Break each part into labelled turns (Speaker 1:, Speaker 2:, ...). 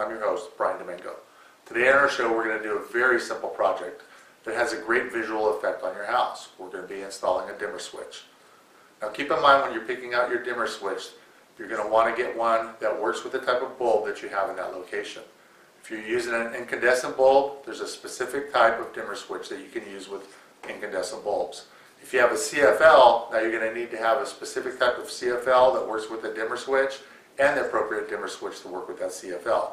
Speaker 1: I'm your host, Brian Domingo. Today on our show, we're going to do a very simple project that has a great visual effect on your house. We're going to be installing a dimmer switch. Now keep in mind when you're picking out your dimmer switch, you're going to want to get one that works with the type of bulb that you have in that location. If you're using an incandescent bulb, there's a specific type of dimmer switch that you can use with incandescent bulbs. If you have a CFL, now you're going to need to have a specific type of CFL that works with the dimmer switch and the appropriate dimmer switch to work with that CFL.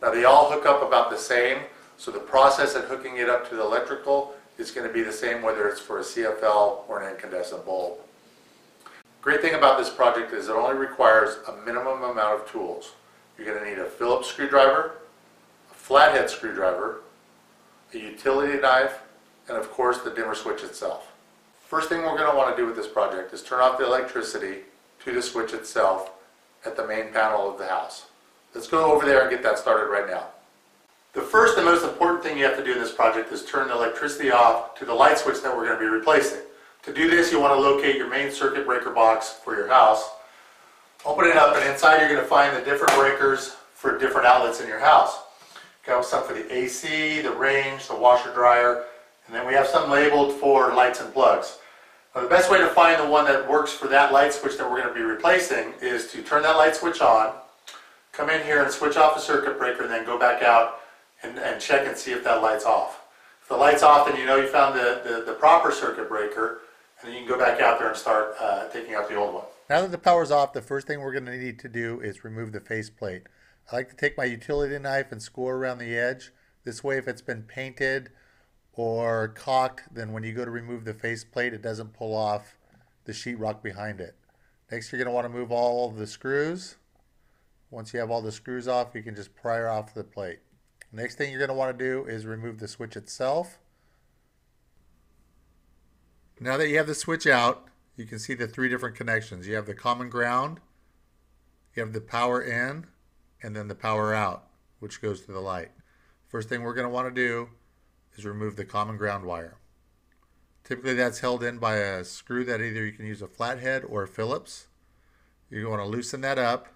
Speaker 1: Now they all hook up about the same, so the process of hooking it up to the electrical is going to be the same whether it's for a CFL or an incandescent bulb. Great thing about this project is it only requires a minimum amount of tools. You're going to need a Phillips screwdriver, a flathead screwdriver, a utility knife, and of course the dimmer switch itself. First thing we're going to want to do with this project is turn off the electricity to the switch itself at the main panel of the house. Let's go over there and get that started right now. The first and most important thing you have to do in this project is turn the electricity off to the light switch that we're going to be replacing. To do this, you want to locate your main circuit breaker box for your house. Open it up, and inside you're going to find the different breakers for different outlets in your house. Got some for the AC, the range, the washer dryer, and then we have some labeled for lights and plugs. Now the best way to find the one that works for that light switch that we're going to be replacing is to turn that light switch on, come in here and switch off the circuit breaker, and then go back out and, and check and see if that light's off. If the light's off, then you know you found the, the, the proper circuit breaker, and then you can go back out there and start uh, taking out the old one.
Speaker 2: Now that the power's off, the first thing we're going to need to do is remove the faceplate. I like to take my utility knife and score around the edge. This way, if it's been painted or caulked, then when you go to remove the faceplate, it doesn't pull off the sheetrock behind it. Next, you're going to want to move all of the screws. Once you have all the screws off, you can just pry off the plate. Next thing you're going to want to do is remove the switch itself. Now that you have the switch out, you can see the three different connections. You have the common ground, you have the power in, and then the power out, which goes to the light. First thing we're going to want to do is remove the common ground wire. Typically that's held in by a screw that either you can use a flathead or a Phillips. You want to loosen that up.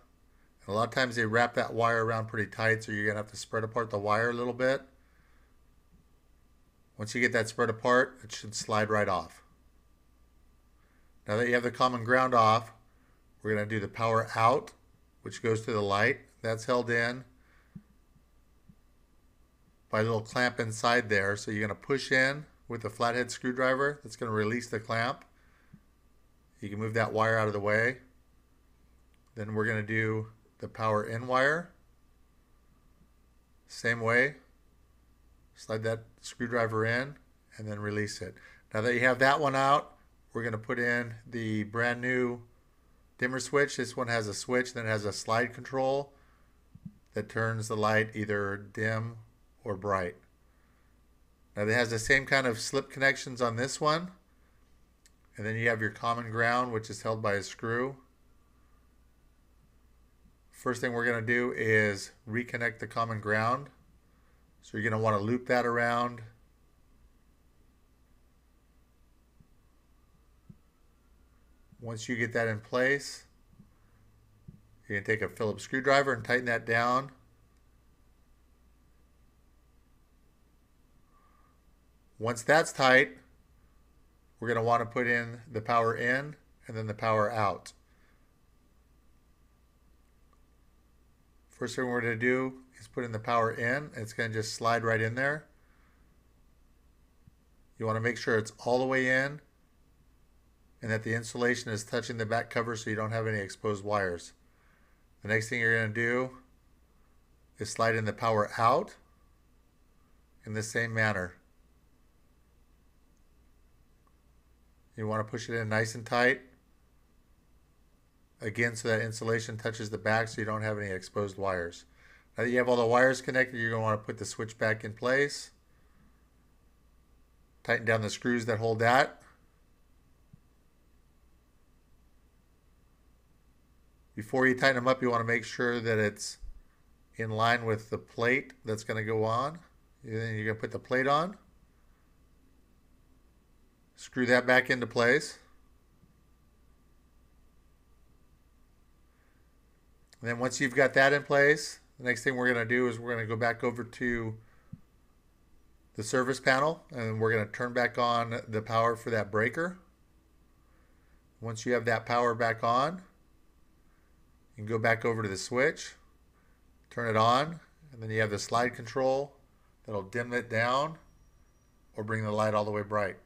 Speaker 2: And a lot of times they wrap that wire around pretty tight so you're going to have to spread apart the wire a little bit. Once you get that spread apart, it should slide right off. Now that you have the common ground off, we're going to do the power out, which goes to the light. That's held in by a little clamp inside there. So you're going to push in with a flathead screwdriver. That's going to release the clamp. You can move that wire out of the way. Then we're going to do the power in wire. Same way. Slide that screwdriver in and then release it. Now that you have that one out, we're going to put in the brand new dimmer switch. This one has a switch that has a slide control that turns the light either dim or bright. Now it has the same kind of slip connections on this one. And then you have your common ground, which is held by a screw. First thing we're going to do is reconnect the common ground. So you're going to want to loop that around Once you get that in place, you can take a Phillips screwdriver and tighten that down. Once that's tight, we're going to want to put in the power in and then the power out. First thing we're going to do is put in the power in. It's going to just slide right in there. You want to make sure it's all the way in and that the insulation is touching the back cover so you don't have any exposed wires. The next thing you're going to do is slide in the power out in the same manner. You want to push it in nice and tight. Again, so that insulation touches the back so you don't have any exposed wires. Now that you have all the wires connected, you're going to want to put the switch back in place. Tighten down the screws that hold that. Before you tighten them up, you want to make sure that it's in line with the plate that's going to go on. And then you're going to put the plate on. Screw that back into place. And then once you've got that in place, the next thing we're going to do is we're going to go back over to the service panel and we're going to turn back on the power for that breaker. Once you have that power back on, you can go back over to the switch, turn it on, and then you have the slide control that'll dim it down or bring the light all the way bright.